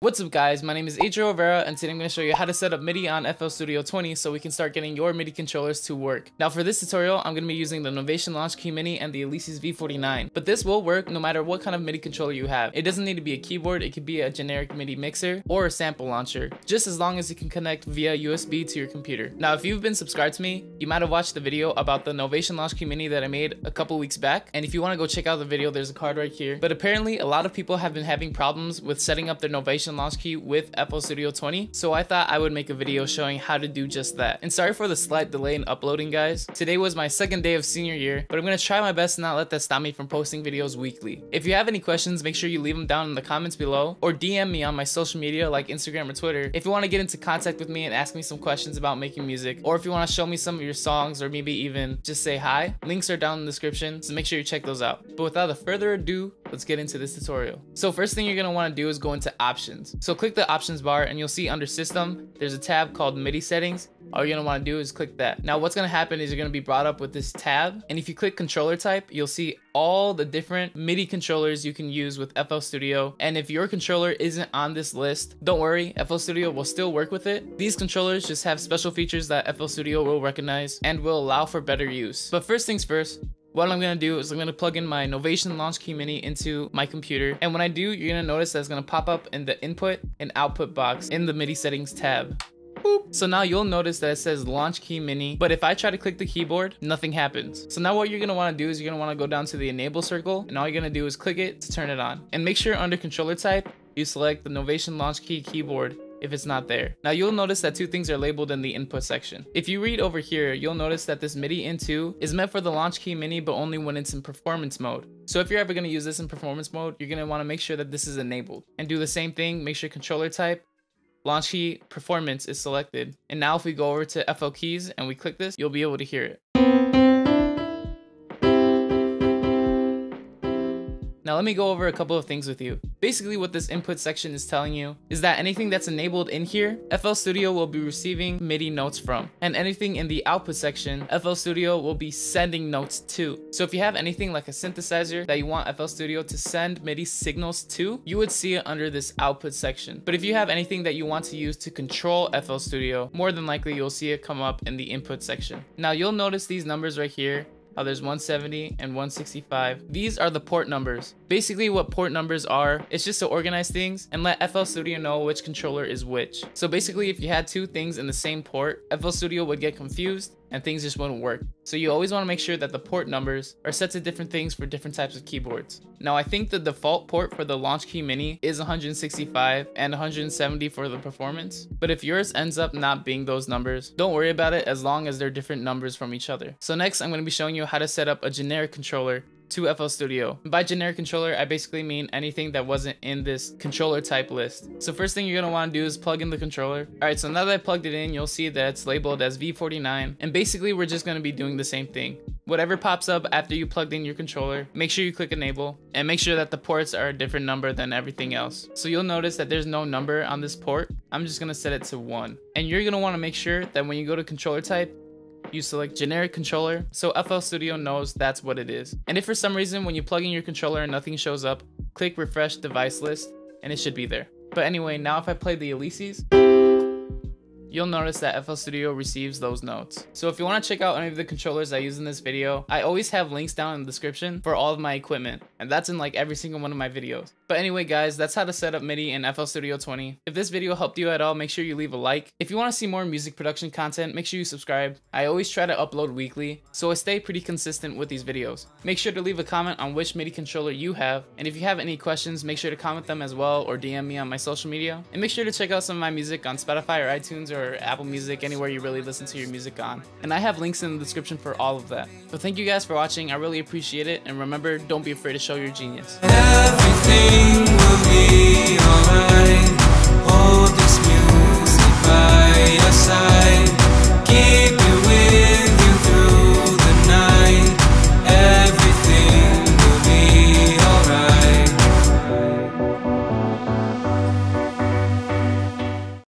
What's up guys, my name is Adriel Rivera and today I'm going to show you how to set up MIDI on FL Studio 20 so we can start getting your MIDI controllers to work. Now for this tutorial, I'm going to be using the Novation Launchkey Mini and the Alesis V49, but this will work no matter what kind of MIDI controller you have. It doesn't need to be a keyboard, it could be a generic MIDI mixer or a sample launcher, just as long as it can connect via USB to your computer. Now if you've been subscribed to me, you might have watched the video about the Novation Launchkey Mini that I made a couple weeks back, and if you want to go check out the video, there's a card right here. But apparently a lot of people have been having problems with setting up their Novation Launchkey with FL Studio 20, so I thought I would make a video showing how to do just that. And sorry for the slight delay in uploading guys. Today was my second day of senior year, but I'm gonna try my best to not let that stop me from posting videos weekly. If you have any questions, make sure you leave them down in the comments below or DM me on my social media like Instagram or Twitter if you want to get into contact with me and ask me some questions about making music or if you want to show me some of your songs or maybe even just say hi. Links are down in the description, so make sure you check those out. But without further ado, let's get into this tutorial. So first thing you're want to do is go into options. So click the options bar and you'll see under system, there's a tab called MIDI settings. All you're gonna wanna do is click that. Now what's gonna happen is you're gonna be brought up with this tab. And if you click controller type, you'll see all the different MIDI controllers you can use with FL Studio. And if your controller isn't on this list, don't worry, FL Studio will still work with it. These controllers just have special features that FL Studio will recognize and will allow for better use. But first things first, what I'm gonna do is I'm gonna plug in my Novation Launchkey Mini into my computer. And when I do, you're gonna notice that it's gonna pop up in the input and output box in the MIDI settings tab. Boop. So now you'll notice that it says launchkey mini, but if I try to click the keyboard, nothing happens. So now what you're gonna wanna do is you're gonna wanna go down to the enable circle and all you're gonna do is click it to turn it on. And make sure under controller type, you select the Novation Launchkey keyboard if it's not there. Now you'll notice that two things are labeled in the input section. If you read over here, you'll notice that this MIDI in2 is meant for the launchkey mini, but only when it's in performance mode. So if you're ever gonna use this in performance mode, you're gonna wanna make sure that this is enabled. And do the same thing, make sure controller type, launchkey performance is selected. And now if we go over to FL keys and we click this, you'll be able to hear it. Now let me go over a couple of things with you. Basically what this input section is telling you is that anything that's enabled in here, FL Studio will be receiving MIDI notes from. And anything in the output section, FL Studio will be sending notes to. So if you have anything like a synthesizer that you want FL Studio to send MIDI signals to, you would see it under this output section. But if you have anything that you want to use to control FL Studio, more than likely you'll see it come up in the input section. Now you'll notice these numbers right here how there's 170 and 165. These are the port numbers. Basically what port numbers are, it's just to organize things and let FL Studio know which controller is which. So basically if you had two things in the same port, FL Studio would get confused and things just wouldn't work. So you always want to make sure that the port numbers are set to different things for different types of keyboards. Now I think the default port for the Launchkey Mini is 165 and 170 for the performance. But if yours ends up not being those numbers, don't worry about it as long as they're different numbers from each other. So next I'm going to be showing you how to set up a generic controller to FL Studio. By generic controller, I basically mean anything that wasn't in this controller type list. So first thing you're gonna wanna do is plug in the controller. All right, so now that I plugged it in, you'll see that it's labeled as V49. And basically we're just gonna be doing the same thing. Whatever pops up after you plugged in your controller, make sure you click enable and make sure that the ports are a different number than everything else. So you'll notice that there's no number on this port. I'm just gonna set it to one. And you're gonna wanna make sure that when you go to controller type, you select generic controller, so FL Studio knows that's what it is. And if for some reason when you plug in your controller and nothing shows up, click refresh device list and it should be there. But anyway, now if I play the Alesis, you'll notice that FL Studio receives those notes. So if you want to check out any of the controllers I use in this video, I always have links down in the description for all of my equipment, and that's in like every single one of my videos. But anyway guys, that's how to set up MIDI in FL Studio 20. If this video helped you at all, make sure you leave a like. If you want to see more music production content, make sure you subscribe. I always try to upload weekly, so I stay pretty consistent with these videos. Make sure to leave a comment on which MIDI controller you have, and if you have any questions, make sure to comment them as well or DM me on my social media. And make sure to check out some of my music on Spotify or iTunes or Apple Music, anywhere you really listen to your music on. And I have links in the description for all of that. But thank you guys for watching, I really appreciate it, and remember, don't be afraid to show your genius.